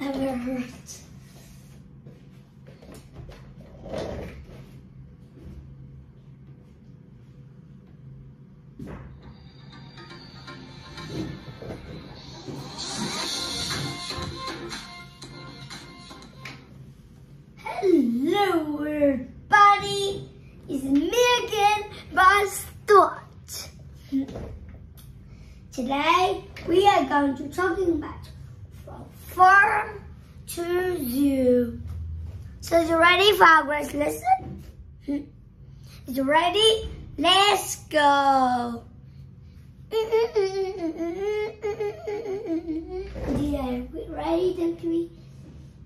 never hurt. Hello everybody, it's me again, Buzz Thought. Today we are going to talking about farm to zoo. So you ready for our first lesson? Is ready? Let's go. Yeah, we ready, don't?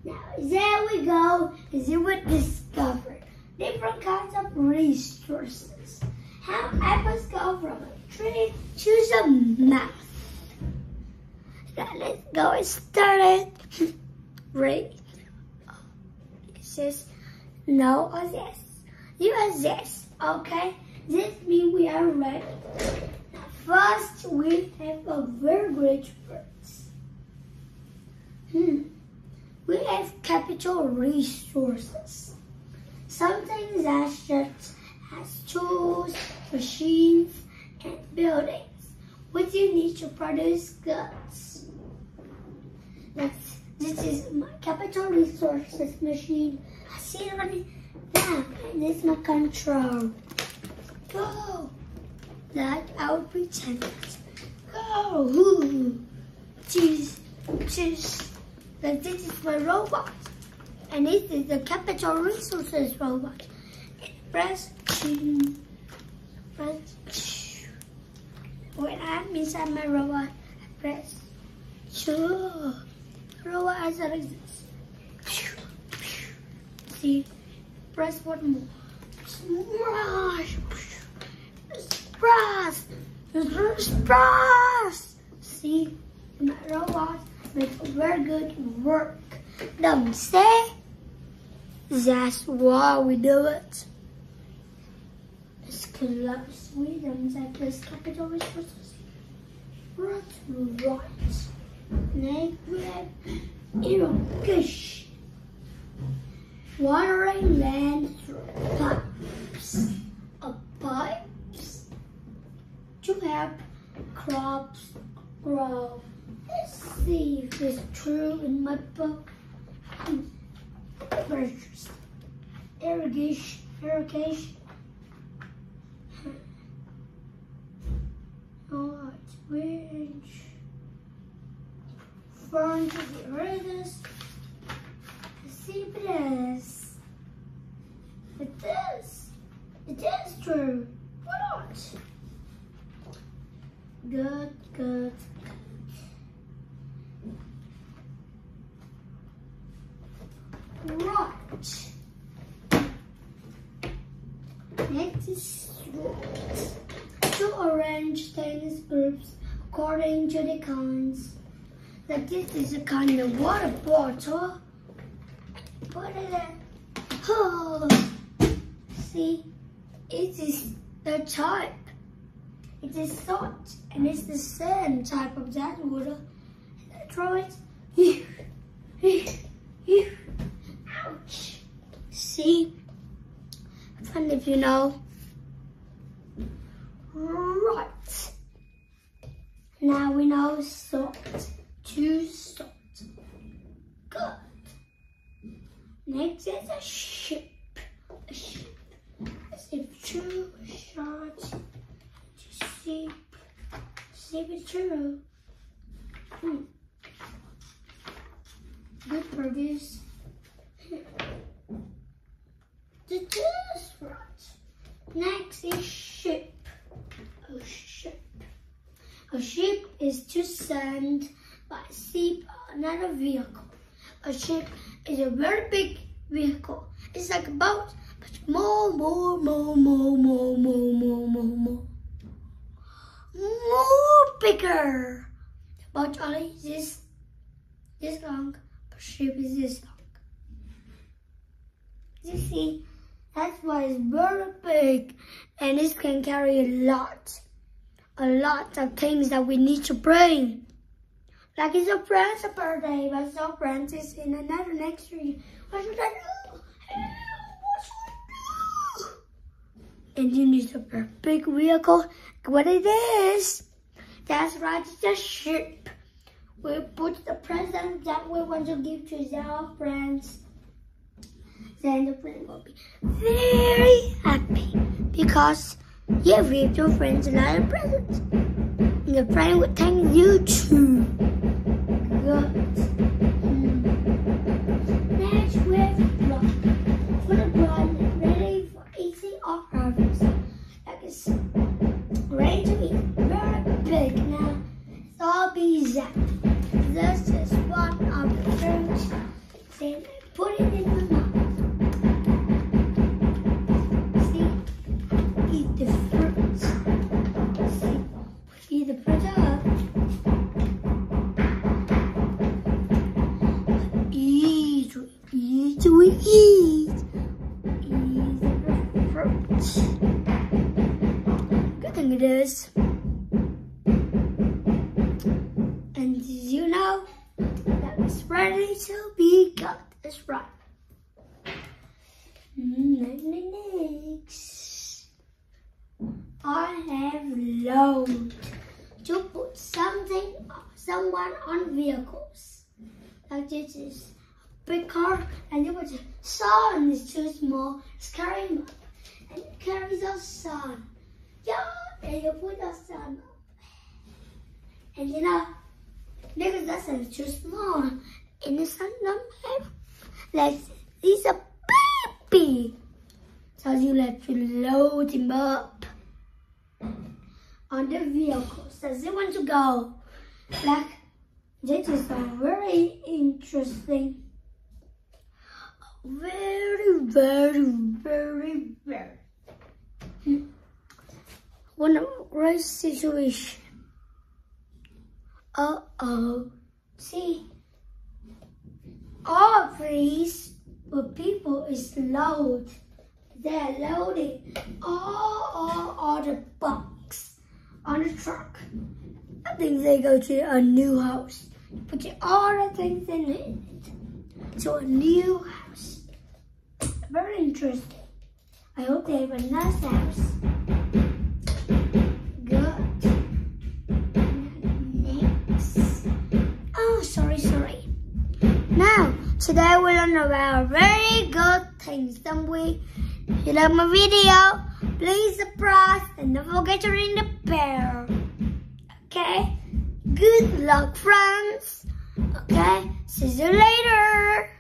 Now, there we go. As you would discover different kinds of resources. How apples go from a tree to the mouth. Go and start it. Right. It says no or yes. You are yes, okay? This means we are ready. First, we have a very great words. Hmm we have capital resources. Something that such as tools, machines, and buildings, which you need to produce goods. That's, this is my capital resources machine. I see it on that. This is my control. Go! That I'll pretend. Go! Jeez, jeez. Like this is my robot. And this is the capital resources robot. Press G. Press G. When I'm inside my robot, I press 2. Rover as a exists. See, press button more. Press, press, Splash! See, my robot makes very good work. Don't say that's why we do it. It's collapse Sweden's at this capital resources. Right, right. Irrigation. Watering land through pipes. A pipes to help crops grow. Let's see if it's true in my book. Irrigation, irrigation. Oh, it's which Fern to get rid of this. Let's see if it is. True. What? Good, good, Right. Next is sort. To arrange things groups according to the kinds. Like this is a kind of water bottle. Put it in. Oh, see, it is the type. It is salt, and it's the same type of that water. Throw it. Ouch. See? I Fun if you know. Right. Now we know salt. Two salt. Good. Next is a ship. A ship. As if two shots to sleep. Sleep is true. Hmm. Good produce. The this right. Next is ship. A ship. A ship is to send by sea another vehicle. A ship is a very big vehicle. It's like a boat, but more, more, more, more, more, more, more, more, more. More bigger. The boat only this this long, but ship is this long. You see, that's why it's very big and it can carry a lot, a lot of things that we need to bring. Like it's a friend's birthday, but so friends is in another next street. What should I do? And you need a big vehicle. What it is? That's right, it's a ship. We put the present that we want to give to our friends. Then the friend will be very happy because you gave your friends another present. And the friend would thank you too. Good. Hmm. Next with blood. Put a blood ready for eating or harvest. Like ready to be very big now. It's all be zapped. This is one of the fruits. Then put it in eat, we eat. Eat. Good thing it is. And did you know that it's ready to be cut? That's right. Next, I have load to put something, or someone on vehicles. Like this is big car, and you put a sun is too small. It's carrying up, and it carries a son. Yeah, and you put the son up, and you uh, know. Because that's a too small. And the sun don't like he's a baby. So you have to load him up on the vehicle. Does he want to go? Like this is a very interesting very, very, very, very one of great situation. Uh-oh. See, all of these people is load. They're loading all, all, all the box on the truck. I think they go to a new house. Put all the things in it. To a new house. Very interesting. I hope they have a nice house. Good. Next. Oh, sorry, sorry. Now, today we learn about very good things, don't we? If you like my video, please subscribe and don't forget to ring the bell. Okay? Good luck, friends. Okay, see you later.